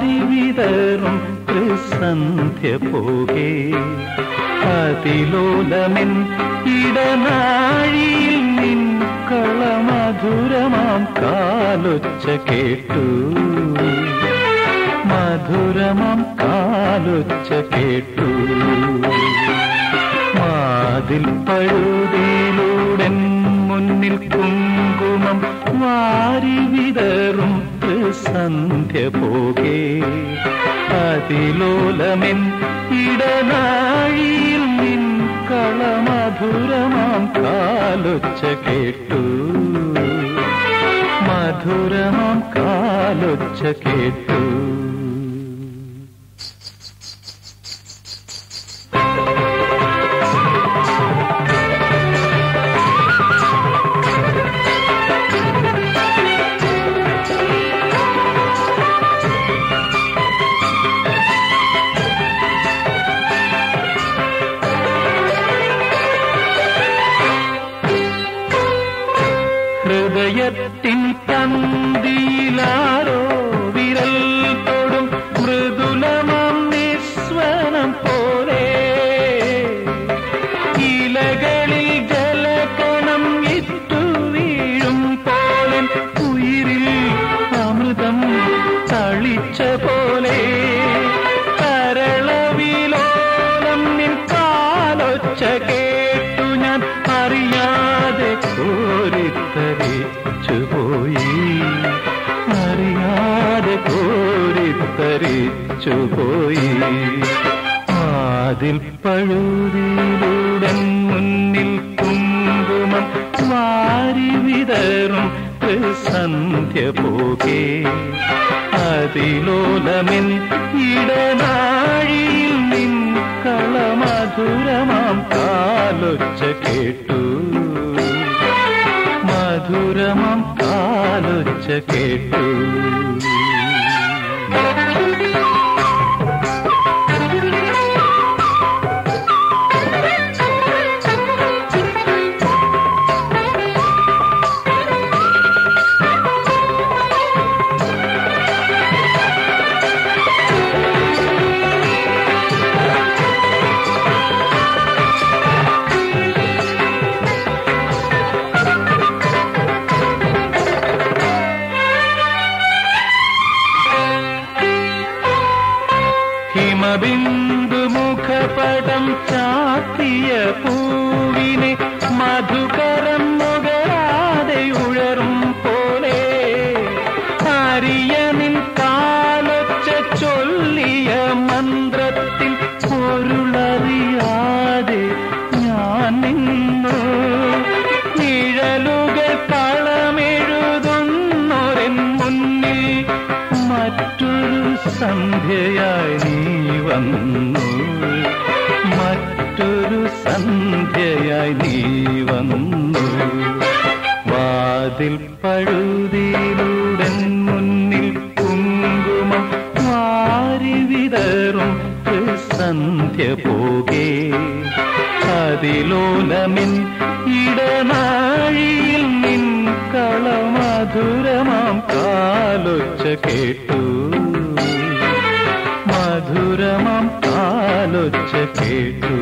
വിതറും കൃസന്ധ്യ പോകേ. അതിലോലമെൻ ഇടനാഴിയിൽ നിൻ കളമധുരമാം കാലൊച്ച കേട്ടു. മധുരമാം കാലൊച്ച കേട്ടു. മാതിൽ പഴുതിയിലൂടെ മുന്നിൽ കുങ്കുമം വാരി വിതറും സന്ധ്യ പോകേ. അതിലോലമെൻ ഇടനാഴിയിൽ നിൻ കളമധുരമാം കാലൊച്ച കേട്ടു. മധുരമാം കാലൊച്ച കേട്ടു. അതിൽ പഴുതിയിലൂടെ മുന്നിൽ കുങ്കുമം വാരി വിതറും സന്ധ്യ പോകേ. അതിലോലമെൻ ഇടനാഴിയിൽ നിൻ കളമധുരമാം കാലൊച്ച കേട്ടു. മധുരമാം കാലൊച്ച കേട്ടു. സന്ധ്യയായി നീ വന്നു. മറ്റൊരു സന്ധ്യയായി നീ വന്നു. വാതിൽ പഴുതിയിലൂടെ മുന്നിൽ കുങ്കുമം വാരി വിതറും സന്ധ്യ പോകേ. അതിലോലമിൻ ഇടനാഴിയിൽ നിൻ കളമധുരമാം കാലൊച്ച കേട്ടു. മധുരമാം കാലൊച്ച കേട്ടു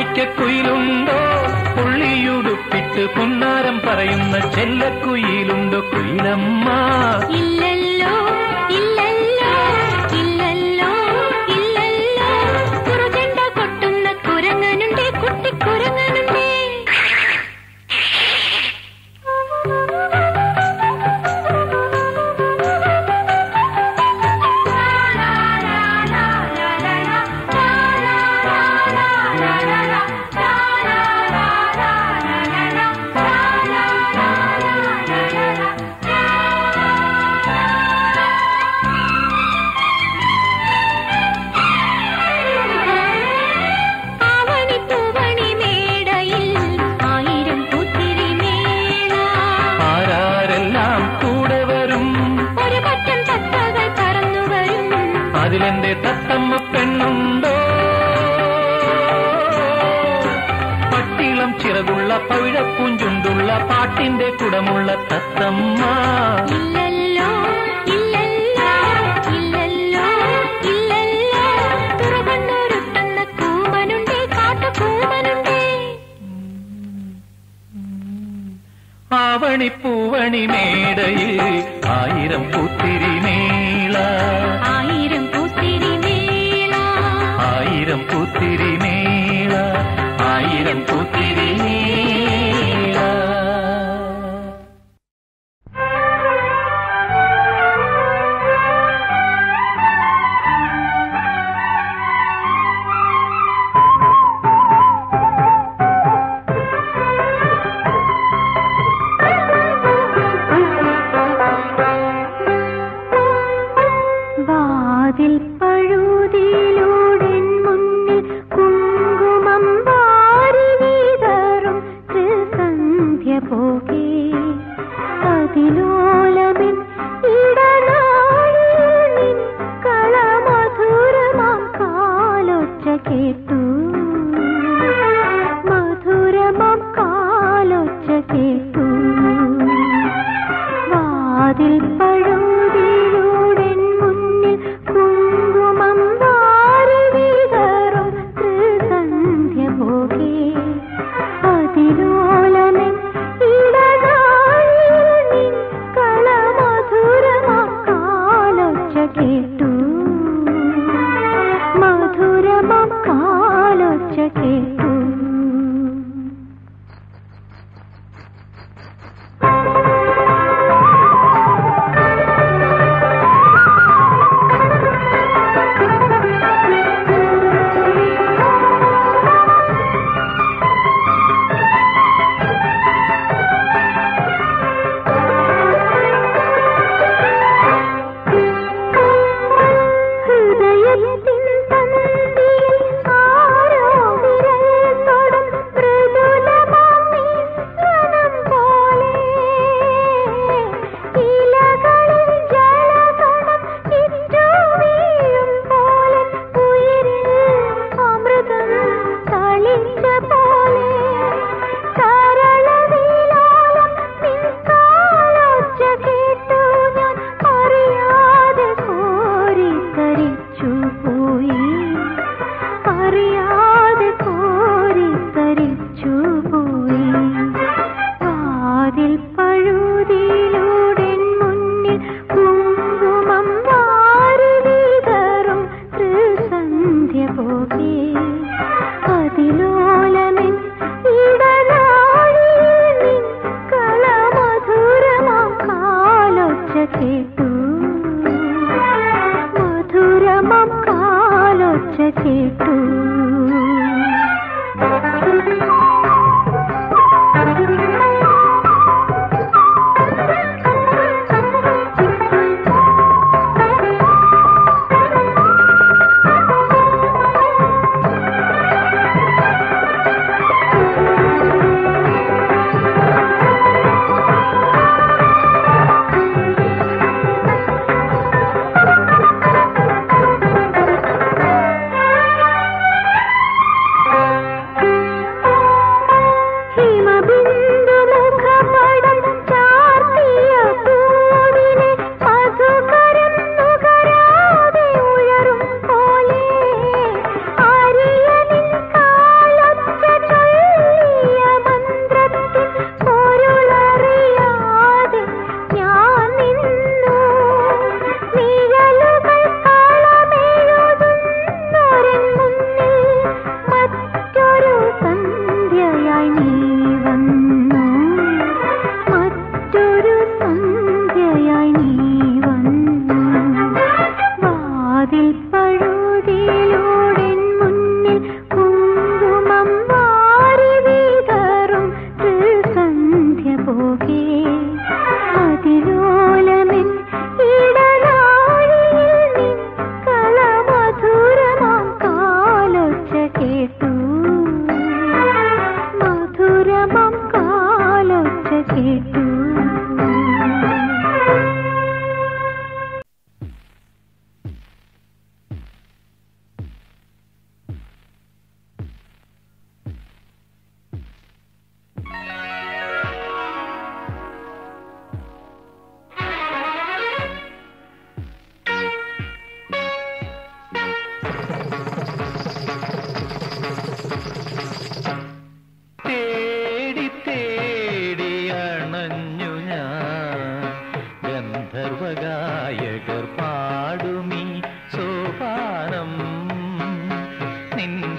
മാണിക്കക്കുയിലുണ്ടോ പുള്ളിയുടുപ്പിട്ട് പൊന്നാരം പറയുന്ന ചെല്ലക്കുയിലുണ്ടോ? കുയിലമ്മ. ഇല്ലല്ലോ. കാട്ടിന്റെ കുടമുള്ള തത്തമ്മ ആവണി പൂവണി മേടയിൽ ആയിരം പുത്തിരി മേള ആയിരം പുത്തിരി മേള ആയിരം പുത്തിരി മേള ആയിരം പുത്തിരി മേള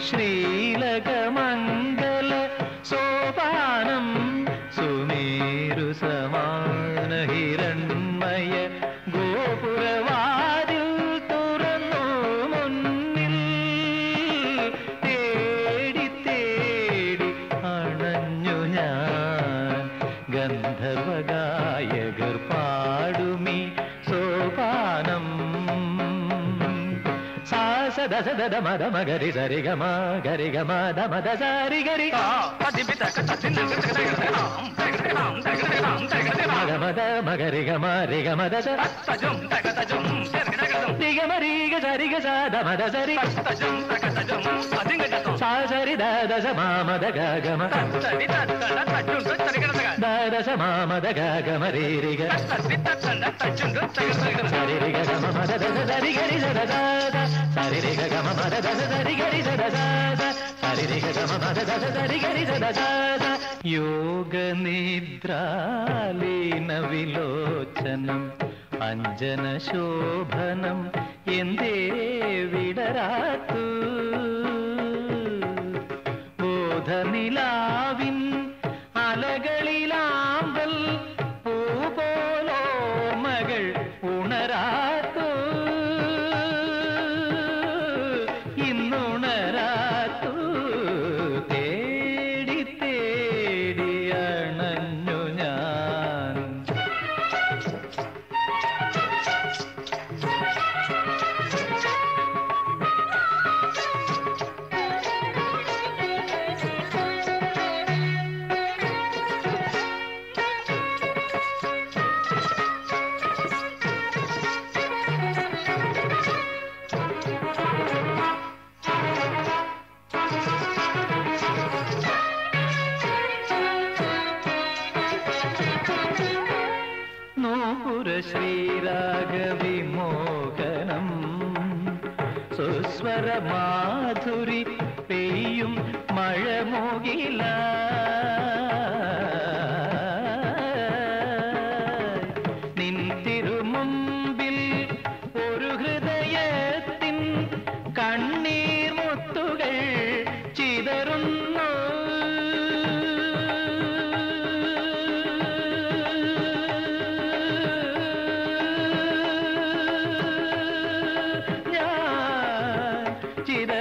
നിൻ దస దద మద మగరి సరి గమ గరి గమ దమ దసారి గరి మగమద మగరి గమ రి గమ దస రి గమ రి గ సరి గ స దమ దసరి സ ദ മദ സരി സാ സരി ദ ദ സ മ മദ ഗ ഗമ ദ ദ സ മ മദ ഗ ഗമ രി രി ഗ സരി രി ഗ ഗമ മദ ദ സ സരി ഗരി സ ദ സ ദ സരി രി ഗ ഗമ മദ ദ സ സരി ഗരി സ ദ സ ദ സരി രി ഗ ഗമ മദ ദ സ സരി ഗരി സ ദ സ ദ യോഗ നിദ്രാലീന വിലോചനം അഞ്ജന ശോഭനം എന്തേ വിടരാത്തു? நிலா നൂപുര ശ്രീരാഗവിമോഹനം സുസ്വര മാധുരി പെയ്യും മഴമുകില ചിര